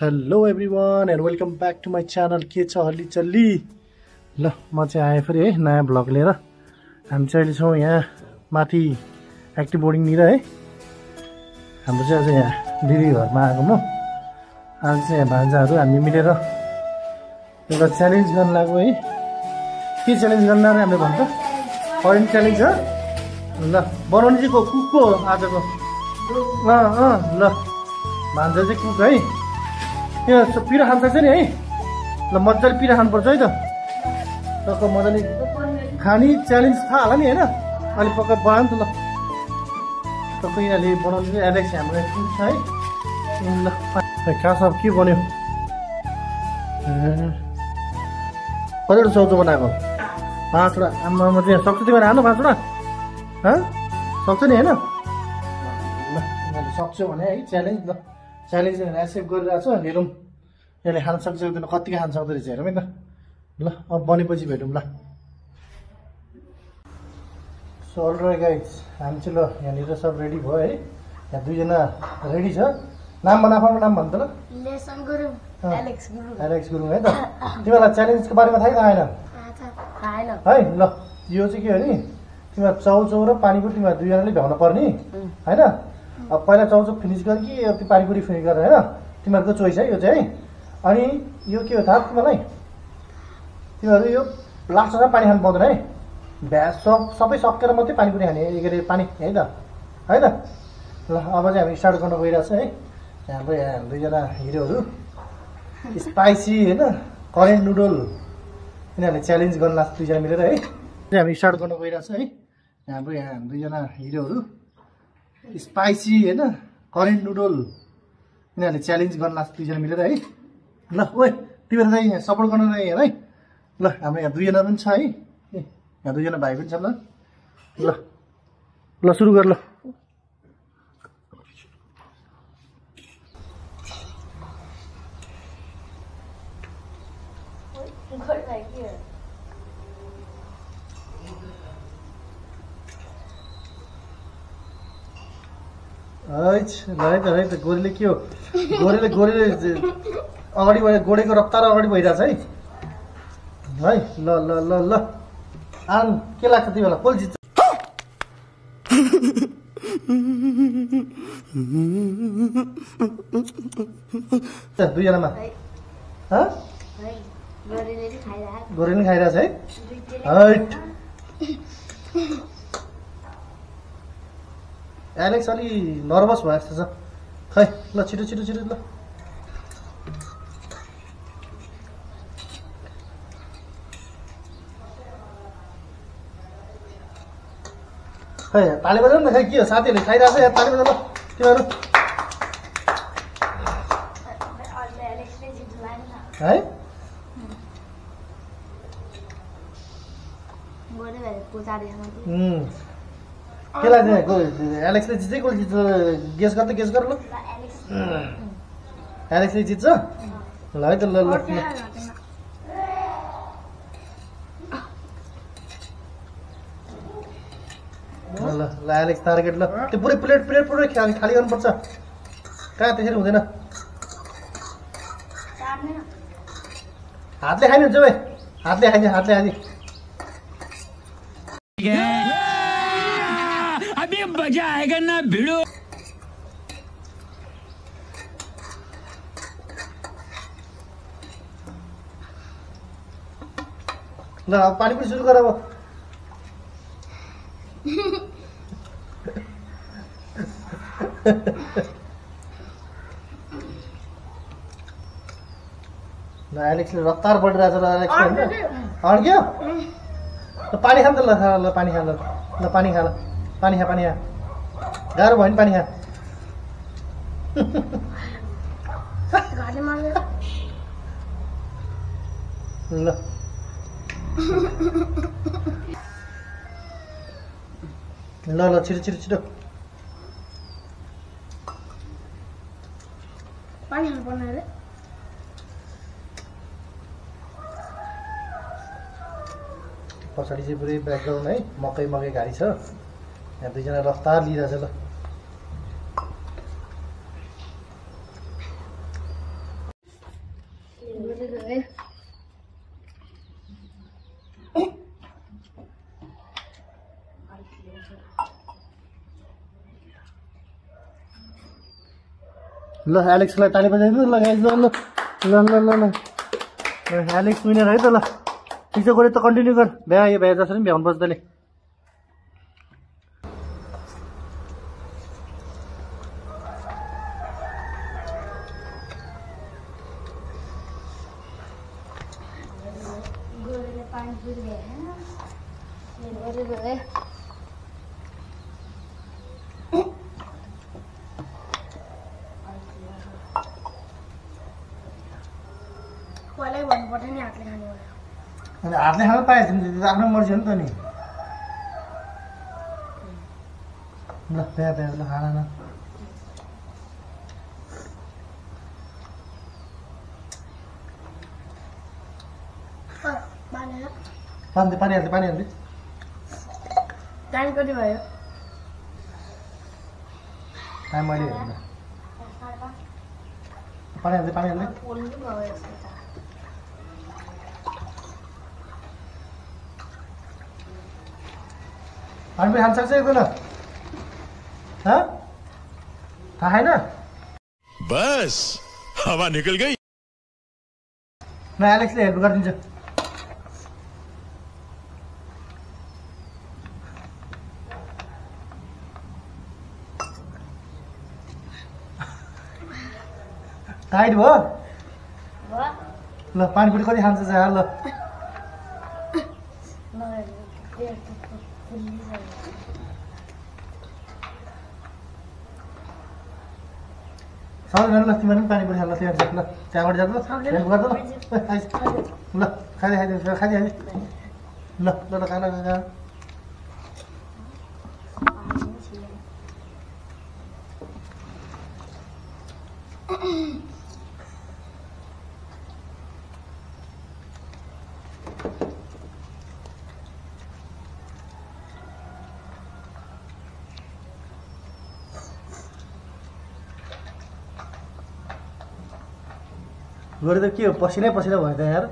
Hello everyone and welcome back to my channel के छ हल्ली चल्ली ल म चाहिँ आएँ फेरि है नयाँ भ्लग लिएर। हामी चाहिँ अहिले छौँ यहाँ माथि एक्टिभ बोर्डिङनिर है। हाम्रो चाहिँ आज यहाँ दिदी घरमा आएको म। आज चाहिँ यहाँ भान्जाहरू हामी मिलेर एउटा च्यालेन्ज गर्न लाग्यो है। के च्यालेन्ज गर्न लाग्यो हामीले भन्छ? करेन्ट च्यालेन्ज हो। ल बनाउने चाहिँ को कुकको आजको? अँ अँ ल। भान्जा चाहिँ कुक है। त्यो पिरो खानु सक्छ नि है? ल मजाले पिरो खानुपर्छ है त। टक्क मजाले खाने च्यालेन्ज थाहा होला नि होइन? अलिक पक्का बनायो नि त ल। टक्क यिनीहरूले बनाउने एलेक्स हाम्रो छ है? ल कहाँ सब के बन्यो? कतिवटा चौचो बनाएको। पाँचवटा आमामा चाहिँ सक्छ तिमीहरू हाल्नु पाँचवटा हँ? सक्छ नि होइन? ल सक्छौ भने है च्यालेन्ज ल। च्यालेन्ज एक्सेप्ट गरिरहेको छ हेरौँ। यसले खान सक्छ सक्दैन कतिको खान सक्दो रहेछ हेरौँ है त। ल अब बनेपछि भेटौँ ल। सो गाइज हामी चाहिँ ल यहाँनिर सब रेडी भयो है? यहाँ दुईजना रेडी छ। नाम भन आफ्नो नाम ल। लेसन गुरुङ अँ। एलेक्स गुरुङ है त? तिमीहरूलाई च्यालेन्जको बारेमा थाहै थाहा खाएन है ल। यो चाहिँ के हो नि? तिमीहरू चाउचाउ र पानीपुरी तिमीहरू दुईजनाले भ्याउनु पर्ने होइन? अब पहिला चाउचाउ फिनिस गर कि त्यो पानीपुरी फिनिस गर होइन? तिमीहरूको चोइस है यो चाहिँ है? अनि यो के हो थाहा छ तिमीहरूलाई? तिमीहरू यो लास्टमा पानी खानु पाउँदैन है? भ्या सब सबै सकेर मात्रै पानीपुरी खाने के अरे पानी है त? है त ल अब चाहिँ हामी स्टार्ट गर्न गइरहेको छ है? हाम्रो यहाँ दुईजना हिरोहरू। स्पाइसी होइन? करेन्ट नुडल यिनीहरूले च्यालेन्ज गर्न लाग्छ दुईजना मिलेर है? हामी स्टार्ट गर्न गइरहेको छ है? हाम्रो यहाँ दुईजना हिरोहरू। स्पाइसी होइन? करेन्ट नुडल यिनीहरूले च्यालेन्ज गर्न लाग्छ दुईजना मिलेर है। ल ओए तिमीहरू चाहिँ यहाँ सपोर्ट गर्न चाहिँ हेर है? ल हाम्रो यहाँ दुईजना पनि छ है। यहाँ दुईजना भाइ पनि छ ल ल सुरु गर ल हैच ल है त है त गोरीले के हो? गोरीले गोरीले अगाडि गोडेको रफ्तार अगाडि भइरहेछ है। है ल ल ल ल। आन के लाग्छ तिमीलाई कसले जित्छ दुईजनामा? हँ। गोरी पनि खाइरहेछ है? हैट एलेक्स अलि नर्भस भयो जस्तो छ। खै ल छिटो छिटो छिटो ल। खै ताली बजाउनु न खै के हो साथीहरूले खाइरहेछ यहाँ ताली बजाउनु तिमीहरू। है? उम्. के लाग्छ गो एलेक्सले जित्छ कसले जित्छ? गेस गर्दा गेस गर ल। एलेक्सले जित्छ? ल है त ल ल। ल। एलेक्स टार्गेट ल। त्यो पुरै प्लेट प्लेट पुरै खाली खाली गर्नुपर्छ। कहाँ त्यसरी हुँदैन। हातले खाने हुन्छ भाइ हातले खाइदियो हातले खाइदियो अभी मजा आएगा ना भिड़ो। ल अब पानी पनि सुरु गर अब ल एलेक्सले रफ्तार बढिरहेछ र एलेक्सले होइन अड्क्यो ल पानी खान त ल खा ल पानी खा ल ल पानी खा ल। पानी खा पानी खा गाह्रो भयो नि पानी खा ल। ल ल छिटो छिटो छिटो। पछाडि चाहिँ पुरै ब्याकग्राउन्ड है मकै मकै घारी छ। यहाँ दुईजना रफ्तार लिइरहेछ ल ल एलेक्सलाई ताली बजाइ ल गाइज ल ल ल ल ल एलेक्स विनर है त ल ठिक छ गोरे त कन्टिन्यू गर भ्या यो भ्या जसरी भ्याउनु पर्छ तैँले होइन गोरु गए पहिल्यै भन्नुपर्छ नि हातले खाने भनेर अनि हातले खान पाएछ नि त्यो त आफ्नो मर्जी टाइम कति भयो टाइम मैले हेर्नु पानी हाल्दै पानी हाल्दै पोल्नु भयो यसको पानी पनि खान सक्छ एक बेला हाँ थाहा छैन बस. हवा निकल गई. म एलेक्सले हेल्प गरिदिन्छ टाइट भयो ल पानीपुरी कति खान्छ चाहिँ ल। सक्दैन ल तिमीहरू पनि पानीपुरी खान जाऊ ल। त्यहाँबाट जाऊ ल। हेल्प गर्दा ल। ल ल ल ल खाना खा खा। गरे त के हो? पसिनै पसिना भयो त यार।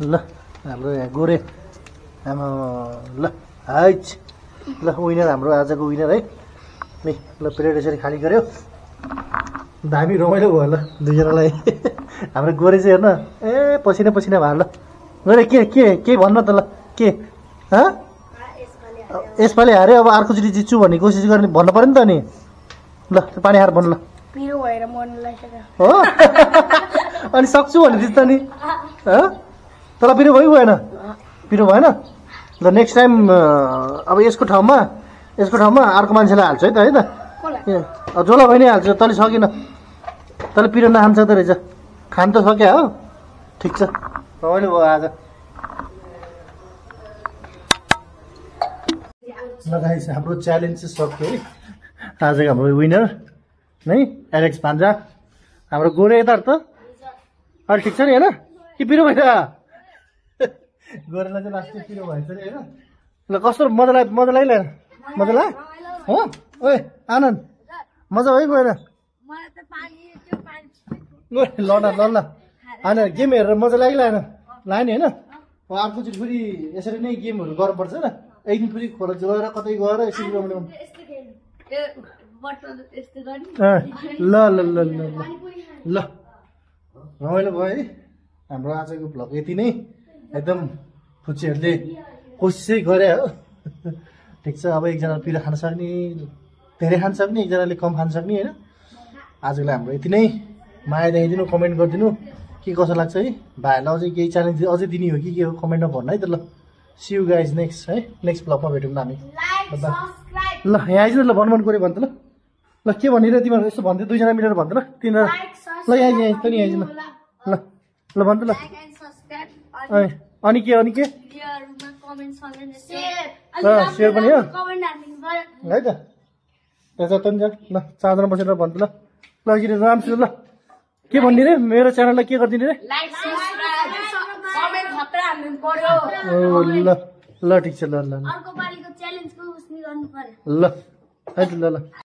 ल हाम्रो यहाँ गोरे। आमा ल हाइच ल विनर हाम्रो आजको विनर है। नि ल प्लेट यसरी खाली गऱ्यो दामी रमाइलो भयो ल दुईजनालाई। हाम्रो गोरे चाहिँ हेर्न। ए पसिना पसिना भयो ल। गोरे के के के भन्न त ल के? हँ? यसपालि हारे अब अर्कोचोटि जित्छु भन्ने कोसिस गर्ने भन्नु पऱ्यो नि त अनि। ल पानी हार भन्नु ल। हो? अनि सक्छु भने जित्छ नि। हँ? तँलाई पिरो भयो भएन? पिरो भएन? ल नेक्स्ट टाइम अब यसको ठाउँमा यसको ठाउँमा अर्को मान्छेलाई हाल्छु है त है त? कसलाई? ए, अब जसलाई भयो नि हाल्छु तैँले सकिन। तैँले पिरो नखान्छ त रहेछ। खान त सक्या हो? ठिक छ। रमाइलो भयो आज। ल गाइस हाम्रो च्यालेन्ज चाहिँ सक्यो है? आजको हाम्रो विनर नै? एलेक्स भान्जा हाम्रो गोरे यता त? अहिले ठिक छ नि होइन? कि पिरो भएर? गोरेलाई चाहिँ लास्ट पिरो भएछ नि होइन? ल कस्तो मजा लाग्यो मजा लाग्यो ल्याएर मजा लाग्यो हो? ओए आनन्द मजा भयो गएर। ल ल ल होइन गेम हेरेर मजा लाग्यो नि होइन? अब अर्कोचोटि फेरि यसरी नै गेमहरू गर्नुपर्छ होइन? एक दिन फेरि खोला गएर कतै गएर यसरी रमाउनु ल ल ल ल ल। रमाइलो भयो है। हाम्रो आजको भ्लग यति नै। एकदम फुच्चीहरूले कोसिसै गरे हो। ठिक छ अब एकजना पिरो खान सक्ने धेरै खान सक्ने एकजनाले कम खान सक्ने होइन? आजलाई हाम्रो यति नै। माया देखाइदिनु कमेन्ट गरिदिनु। के कसो लाग्छ है? भाइहरूलाई अझै केही च्यालेन्ज अझै दिने हो कि के हो? कमेन्टमा भन्नु है त ल सियु गाइज नेक्स्ट है? नेक्स्ट ब्लगमा भेटौँ न हामी। ल, ल यहाँ आइज ल भन मन गऱ्यो भन्छ ल। ल के भनिरह तिमीहरू? यसो भन्दै दुईजना मिलेर भन्छ ल। तिनीहरू ल यहाँ यहाँ तँ नि आइज न ल ल ल। एन्ड सब्सक्राइब अनि के अनि के? कमेन्ट सेयर पनि हो? कमेन्ट त। नि जा। ल चारजना बसेर भन्छ ल। ल एकचोटि राम्रोसित ल। के भन्ने रे? मेरो च्यानललाई के गरिदिने रे? लाइक सब्सक्राइब कमेन्ट खतरा हाल्नु पर्यो ओ ल। ल ठिक छ ल ल ल। अर्को पालिको च्यालेन्जको उस गर्नु पर्यो ल। है त ल ल।